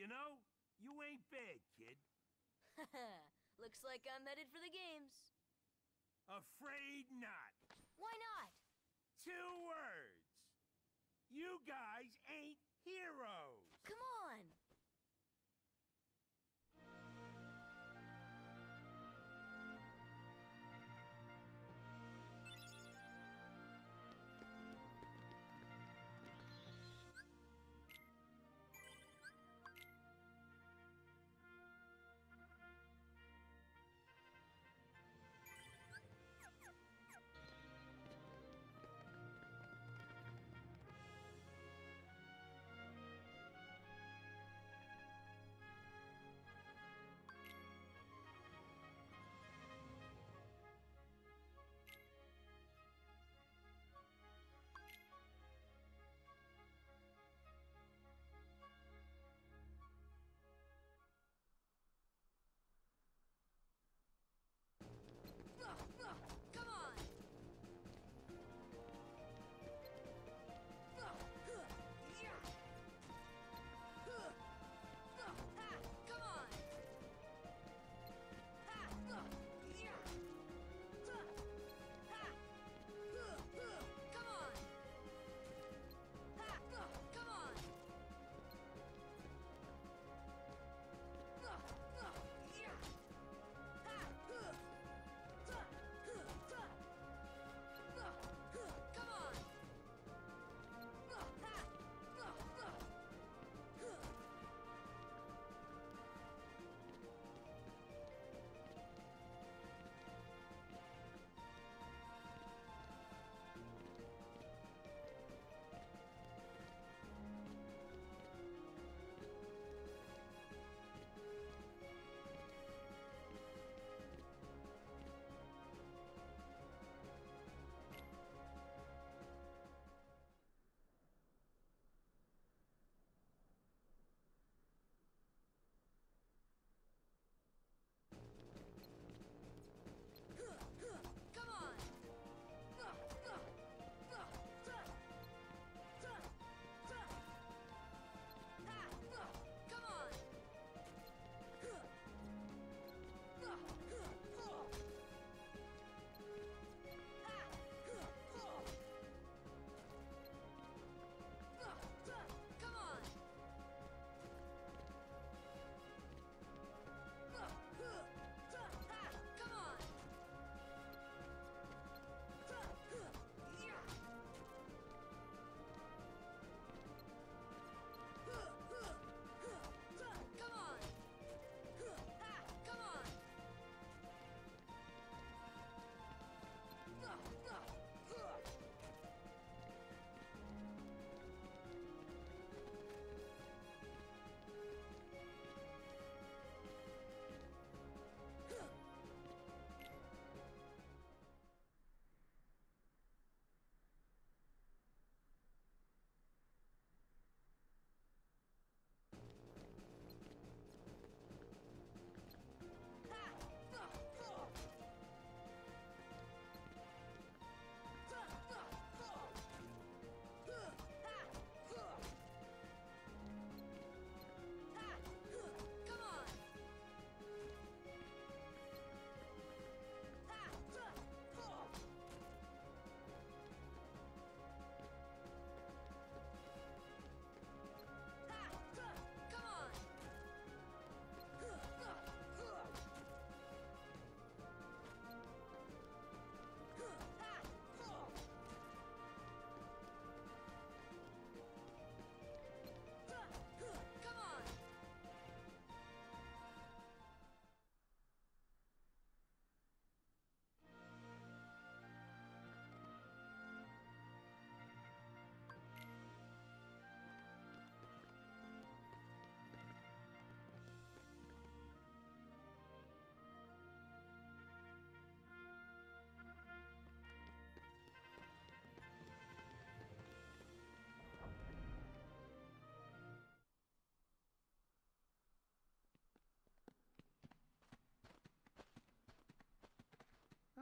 You know, you ain't bad, kid. Looks like I'm headed for the games. Afraid not. Why not? Two words. You guys ain't heroes. Come on!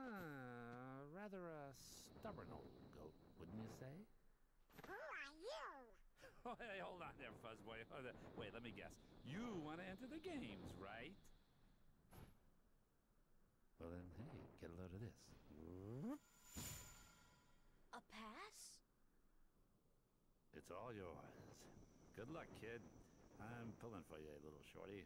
Uh, rather a stubborn old goat, wouldn't you say? Who are you? Oh, hey, hold on there, Fuzzboy. Hold. Wait, let me guess. You want to enter the games, right? Well, then, hey, get a load of this. A pass? It's all yours. Good luck, kid. I'm pulling for you, little shorty.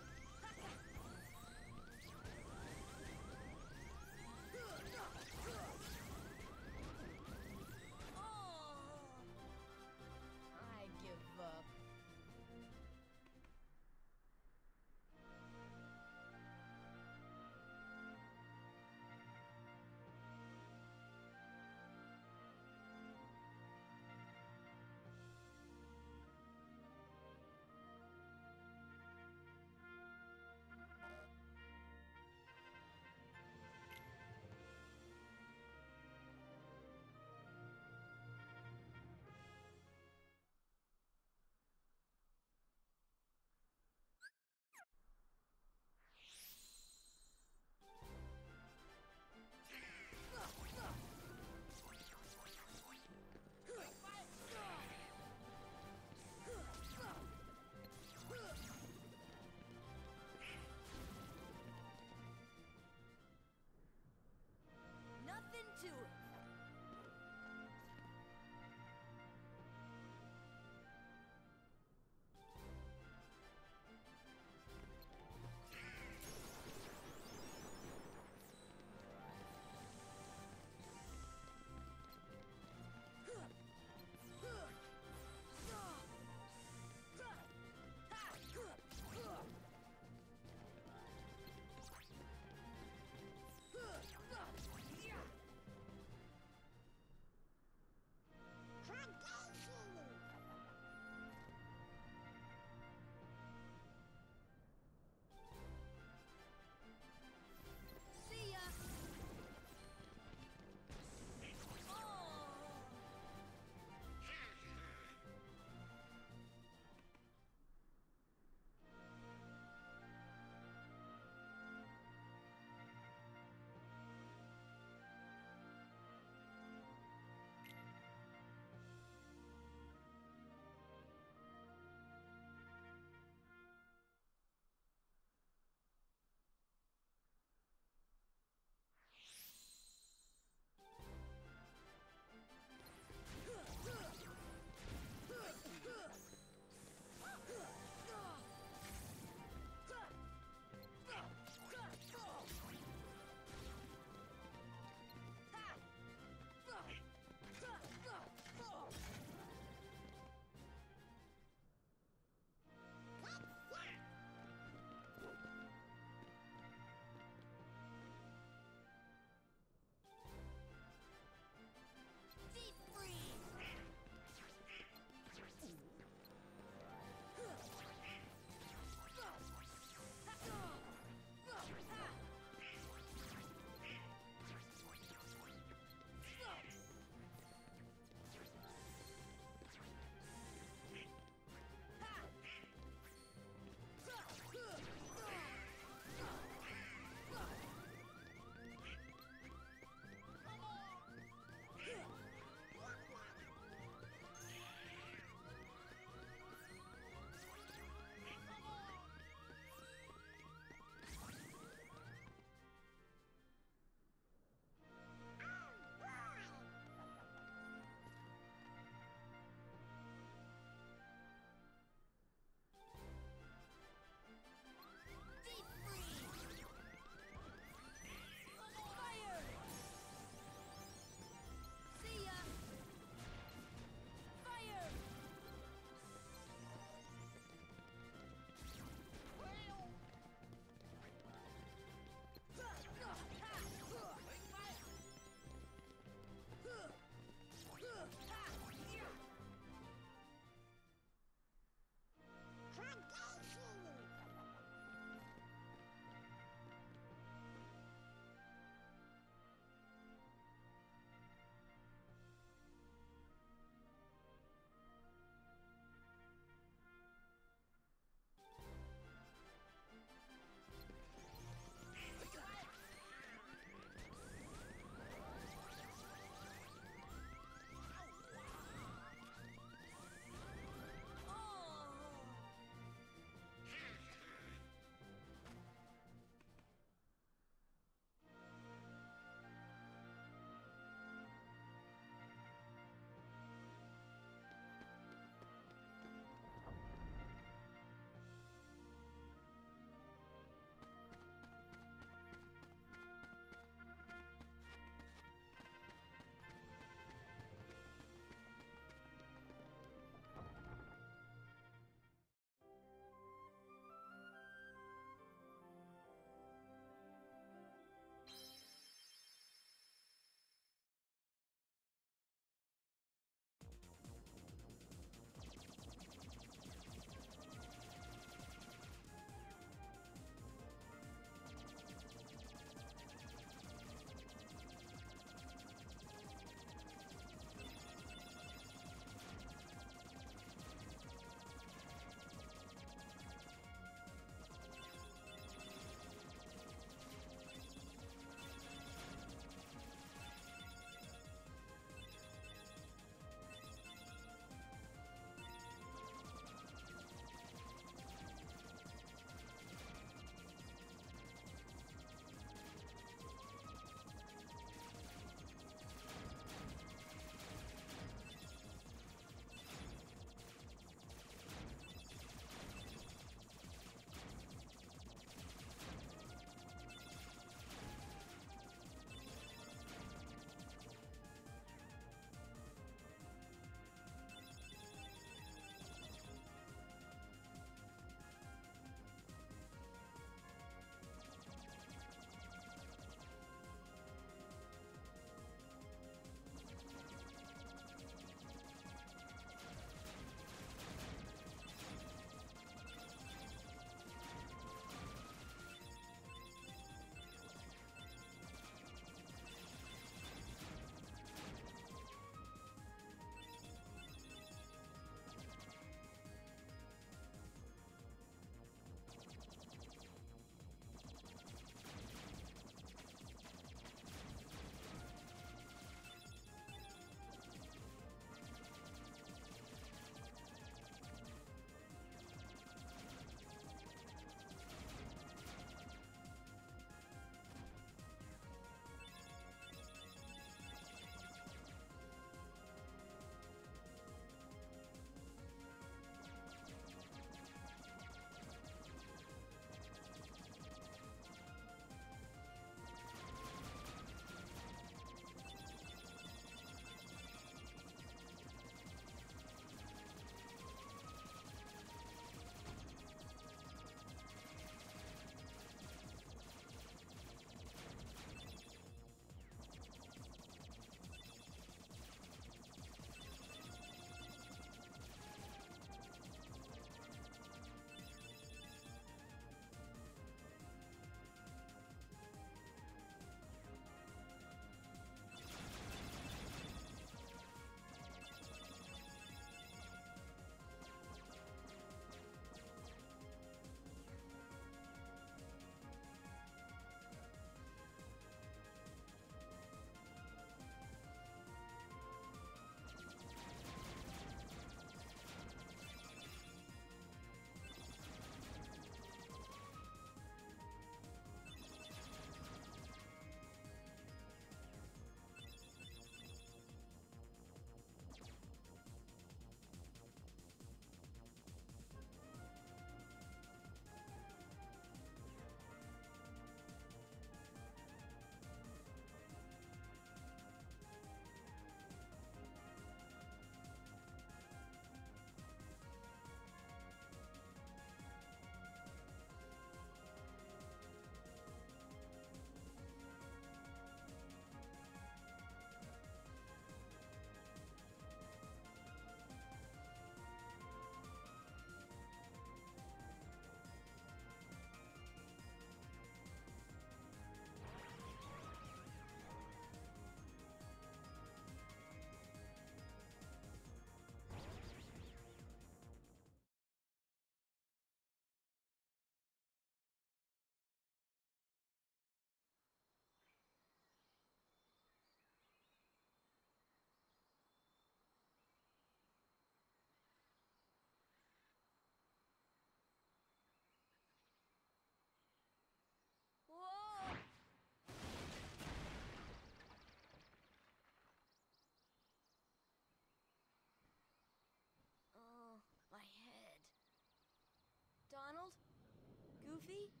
movie?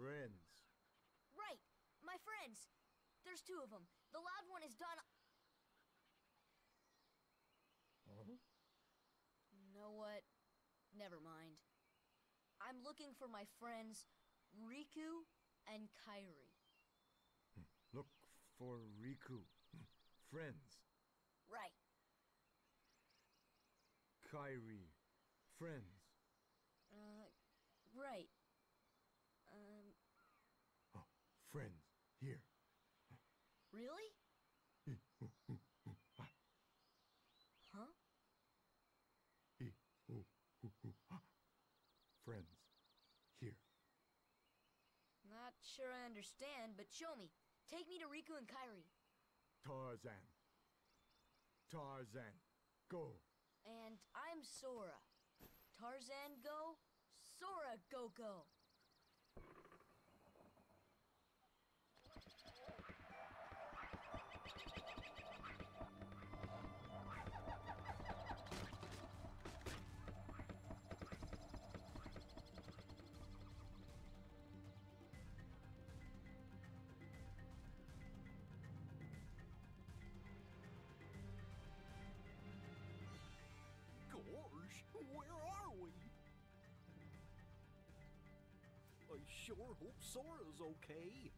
Friends. Right, my friends. There's two of them. The loud one is Don. Huh? Know what? Never mind. I'm looking for my friends Riku and Kairi. Look for Riku. Friends. Right. Kairi. Friends. Uh, right. Um, Oh, friends. Here. really? Huh? Friends. Here. Not sure I understand, but show me. Take me to Riku and Kairi. Tarzan. Tarzan. Go. And I'm Sora. Tarzan go, Sora go go. Sure hope Sora's okay.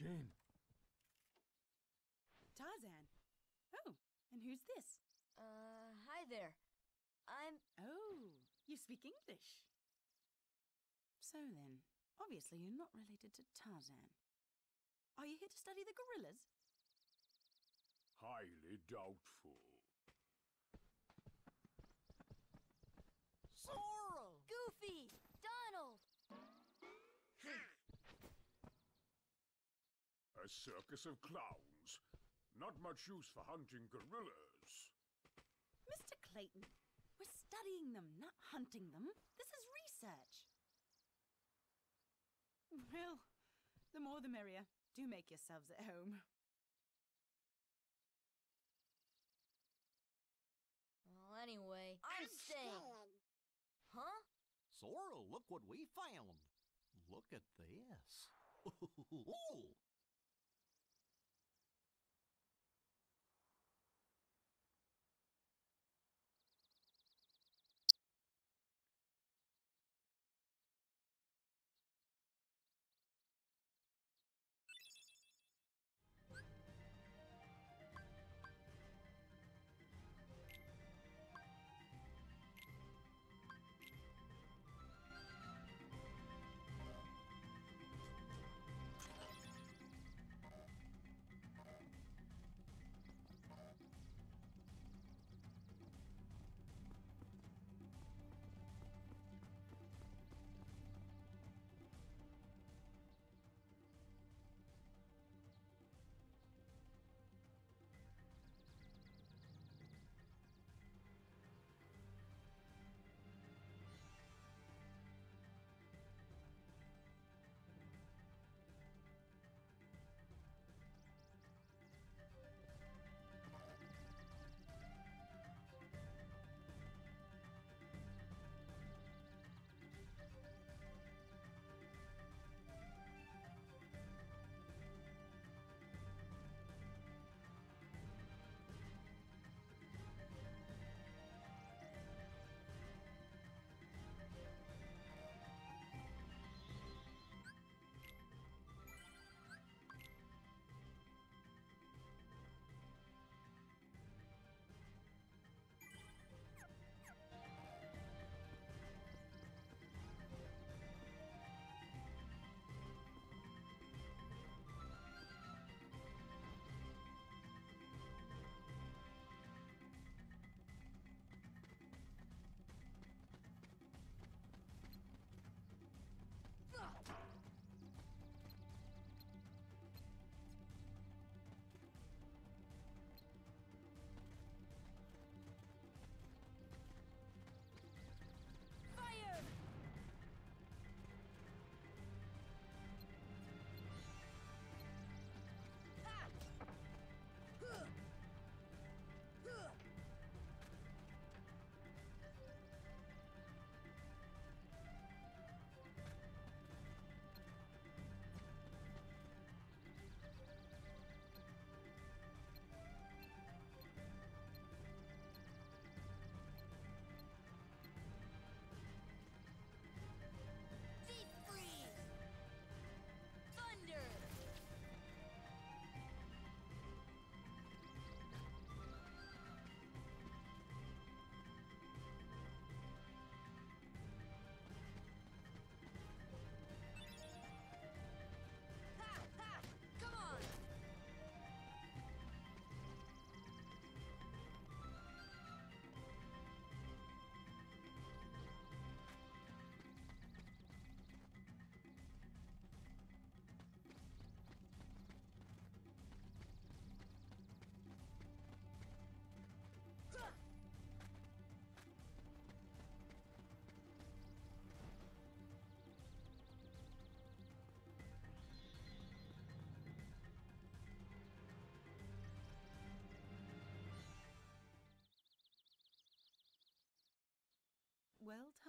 Jane. Tarzan. Oh, and who's this? Uh, hi there. I'm. Oh, you speak English. So then, obviously you're not related to Tarzan. Are you here to study the gorillas? Highly doubtful. Sora! Goofy! A circus of clowns. Not much use for hunting gorillas. Mr. Clayton, we're studying them, not hunting them. This is research. Well, the more the merrier. Do make yourselves at home. Well, anyway, I'm, staying. Huh? Sora, look what we found. Look at this. Fire!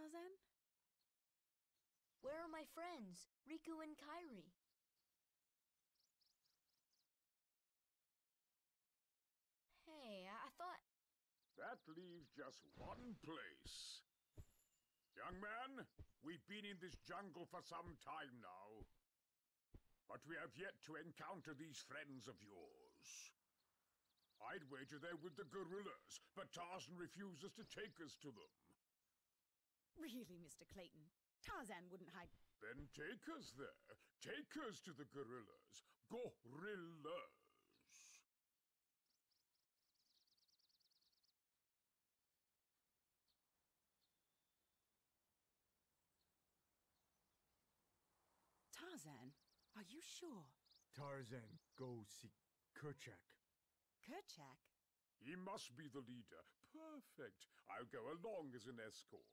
Well, Where are my friends, Riku and Kairi? Hey, I I thought. That leaves just one place. Young man, we've been in this jungle for some time now. but we have yet to encounter these friends of yours. I'd wager they're with the gorillas, but Tarzan refuses to take us to them. Really, Mr. Clayton? Tarzan wouldn't hide. Then take us there. Take us to the gorillas. Gorillas. Tarzan, are you sure? Tarzan, go see Kerchak. Kerchak? He must be the leader. Perfect. I'll go along as an escort.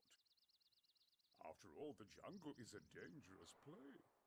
After all, the jungle is a dangerous place.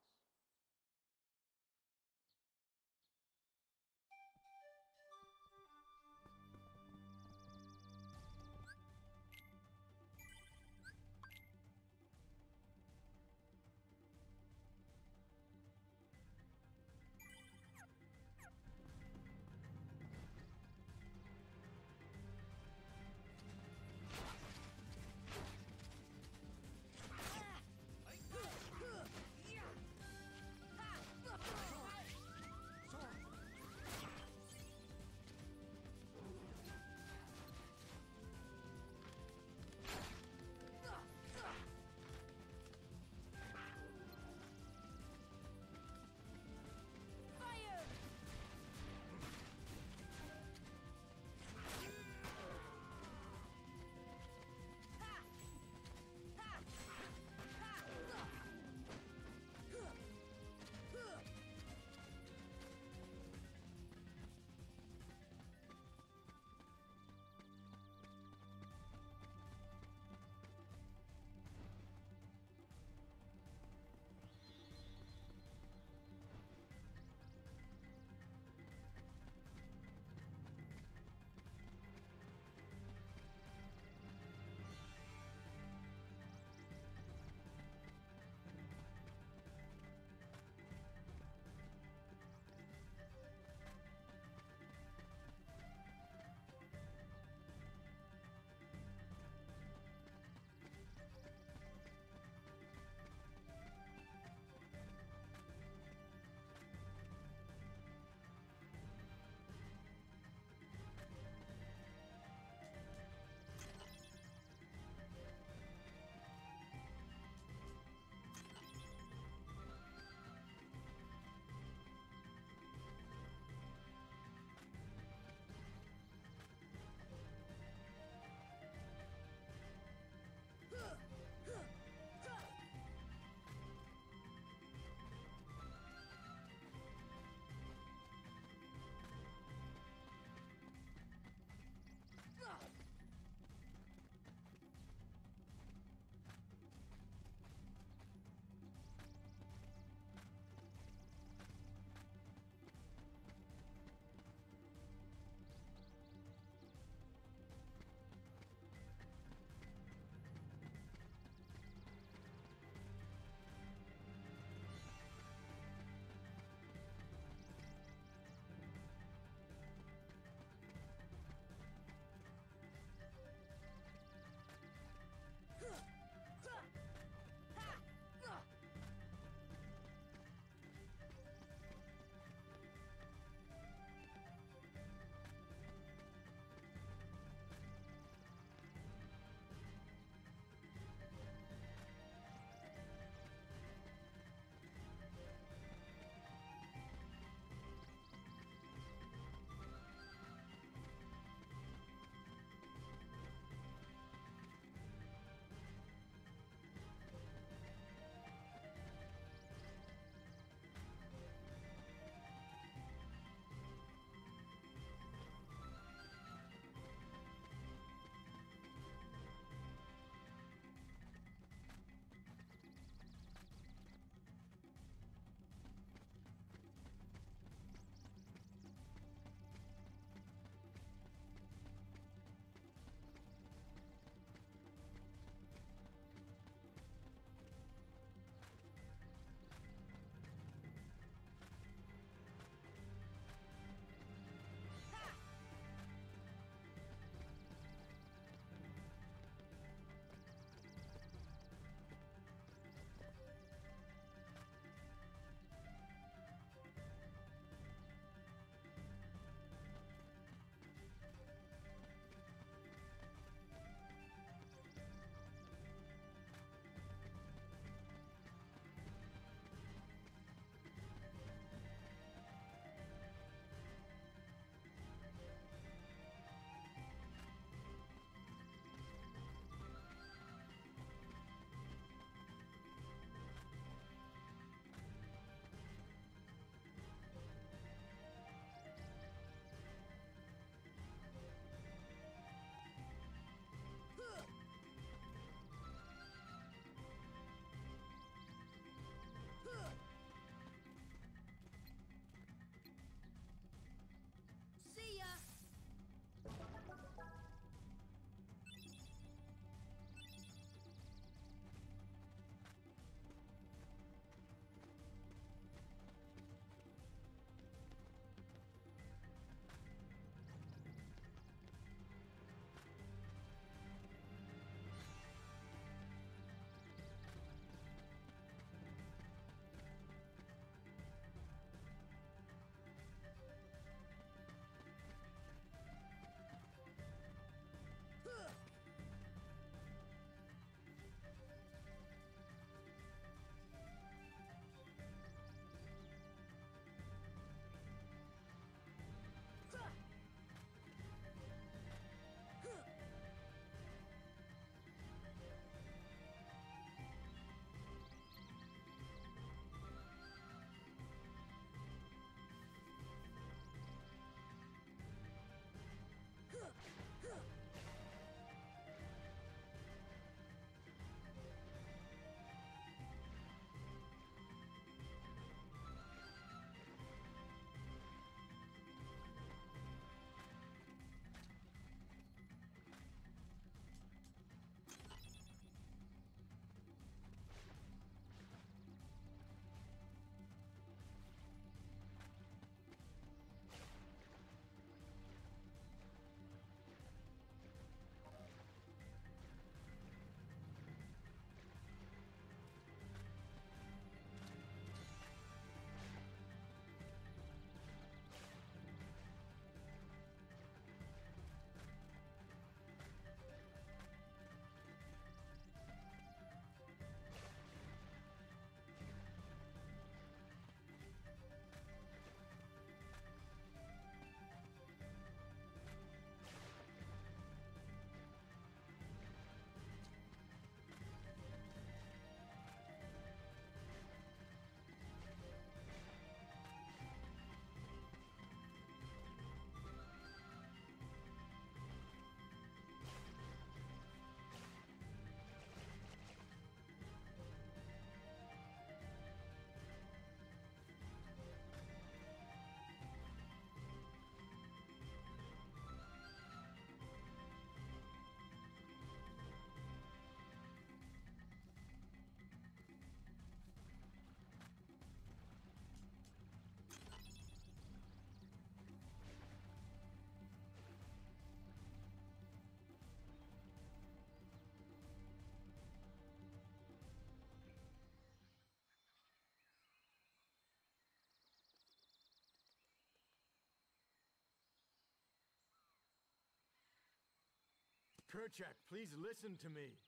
Kerchak, please listen to me.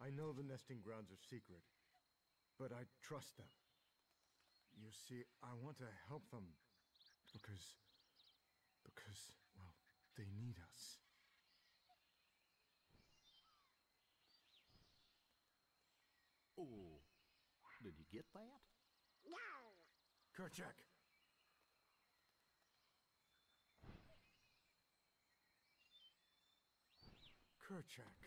I know the nesting grounds are secret, but I trust them. You see, I want to help them because. because, well, they need us. Oh, did you get that? No. Kerchak! Kerchak.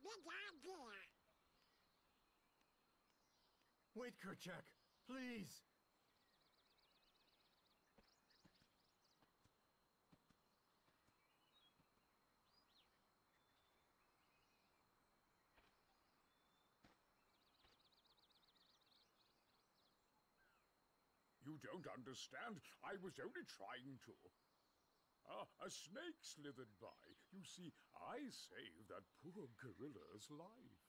Big idea. Wait, Kerchak, please. You don't understand. I was only trying to. Ah, a snake slithered by. You see, I saved that poor gorilla's life.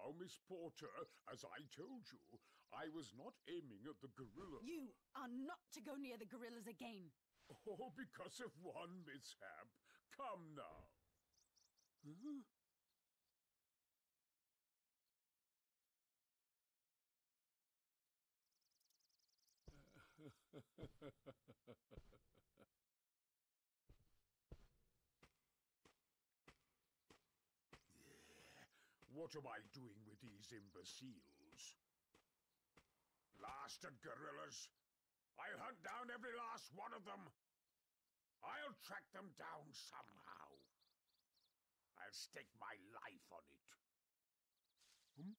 Now, Miss Porter, as I told you, I was not aiming at the gorilla. You are not to go near the gorillas again. Oh, because of one mishap. Come now. Huh? What am I doing with these imbeciles? Blasted gorillas! I'll hunt down every last one of them! I'll track them down somehow. I'll stake my life on it. Hmm?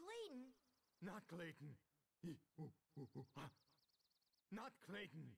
Clayton? Not Clayton. Not Clayton.